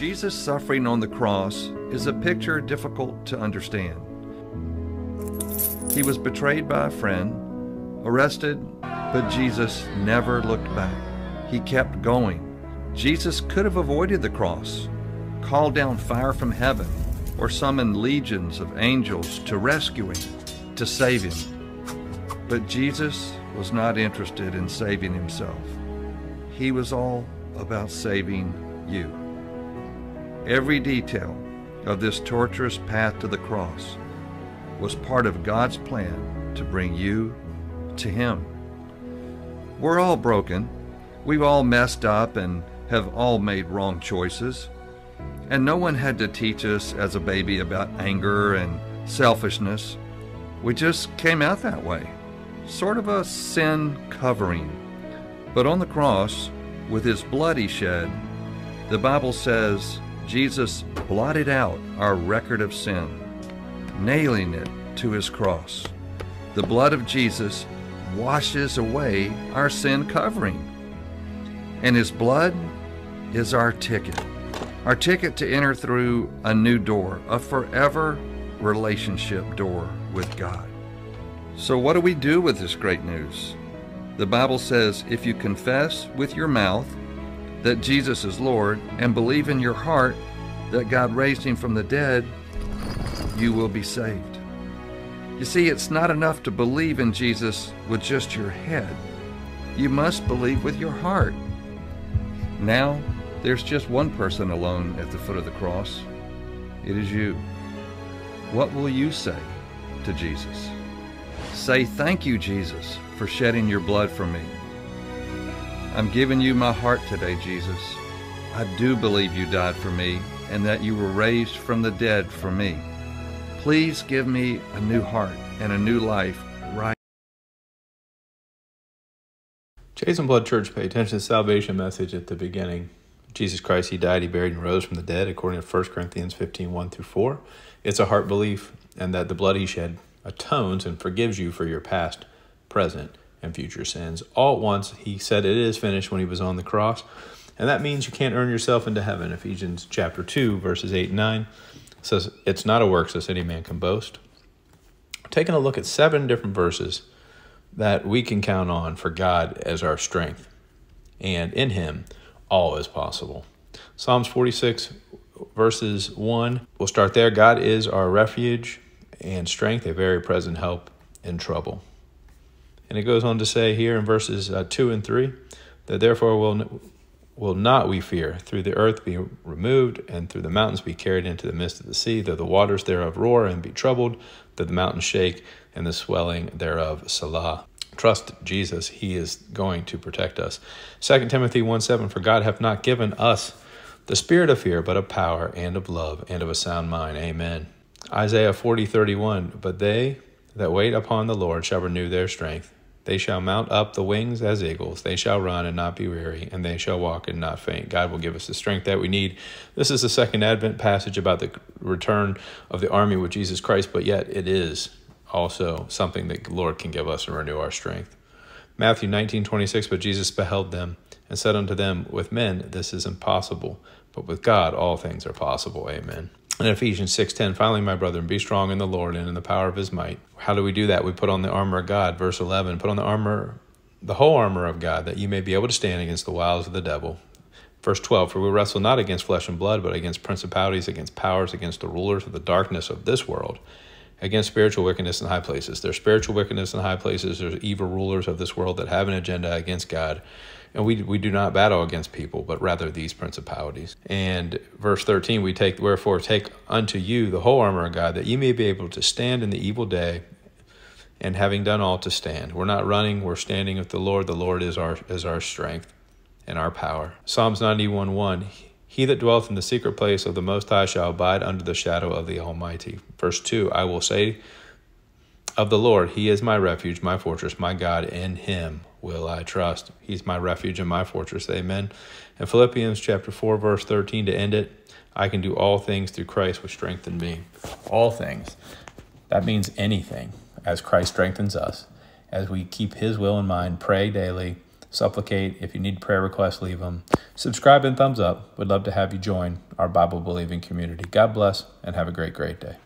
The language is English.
Jesus' suffering on the cross is a picture difficult to understand. He was betrayed by a friend, arrested, but Jesus never looked back. He kept going. Jesus could have avoided the cross, called down fire from heaven, or summoned legions of angels to rescue him, to save him. But Jesus was not interested in saving himself. He was all about saving you. Every detail of this torturous path to the cross was part of God's plan to bring you to Him. We're all broken. We've all messed up and have all made wrong choices. And no one had to teach us as a baby about anger and selfishness. We just came out that way. Sort of a sin covering. But on the cross, with his blood he shed, the Bible says Jesus blotted out our record of sin, nailing it to his cross. The blood of Jesus washes away our sin covering. And his blood is our ticket. Our ticket to enter through a new door, a forever relationship door with God. So, what do we do with this great news? The Bible says if you confess with your mouth that Jesus is Lord and believe in your heart that God raised him from the dead, you will be saved. You see, it's not enough to believe in Jesus with just your head. You must believe with your heart. Now, there's just one person alone at the foot of the cross. It is you. What will you say to Jesus? Say, Thank you, Jesus, for shedding your blood for me. I'm giving you my heart today, Jesus. I do believe you died for me and that you were raised from the dead for me. Please give me a new heart and a new life right. Jason Blood Church, pay attention to the salvation message at the beginning. Jesus Christ, He died, He buried, and rose from the dead, according to 1 Corinthians 15 1 through 4. It's a heart belief, and that the blood He shed atones and forgives you for your past, present, and future sins. All at once, He said it is finished when He was on the cross. And that means you can't earn yourself into heaven. Ephesians chapter 2, verses 8 and 9 says, It's not a work so any man can boast. Taking a look at seven different verses that we can count on for God as our strength. And in Him, all is possible. Psalms 46, verses 1, we'll start there. God is our refuge and strength, a very present help in trouble. And it goes on to say here in verses uh, 2 and 3 that therefore will will not we fear, through the earth be removed, and through the mountains be carried into the midst of the sea, though the waters thereof roar and be troubled, though the mountains shake, and the swelling thereof Selah. Trust Jesus, he is going to protect us. 2 Timothy 1 7, For God hath not given us the spirit of fear, but of power, and of love, and of a sound mind. Amen. Isaiah 40 31, But they that wait upon the Lord shall renew their strength. They shall mount up the wings as eagles. They shall run and not be weary, and they shall walk and not faint. God will give us the strength that we need. This is the second Advent passage about the return of the army with Jesus Christ, but yet it is also something that the Lord can give us and renew our strength. Matthew 19, 26, But Jesus beheld them and said unto them, With men this is impossible, but with God all things are possible. Amen. In Ephesians 6:10, finally, my brethren, be strong in the Lord and in the power of his might. How do we do that? We put on the armor of God. Verse 11, put on the armor, the whole armor of God, that you may be able to stand against the wiles of the devil. Verse 12, for we wrestle not against flesh and blood, but against principalities, against powers, against the rulers of the darkness of this world, against spiritual wickedness in high places. There's spiritual wickedness in high places. There's evil rulers of this world that have an agenda against God. And we, we do not battle against people, but rather these principalities. And verse 13, we take, wherefore take unto you the whole armor of God, that ye may be able to stand in the evil day, and having done all to stand. We're not running, we're standing with the Lord. The Lord is our, is our strength and our power. Psalms 91 1, he that dwelleth in the secret place of the Most High shall abide under the shadow of the Almighty. Verse 2, I will say of the Lord, He is my refuge, my fortress, my God, in Him will I trust. He's my refuge and my fortress. Amen. And Philippians chapter 4, verse 13 to end it, I can do all things through Christ which strengthen me. All things. That means anything as Christ strengthens us. As we keep his will in mind, pray daily, supplicate. If you need prayer requests, leave them. Subscribe and thumbs up. We'd love to have you join our Bible believing community. God bless and have a great, great day.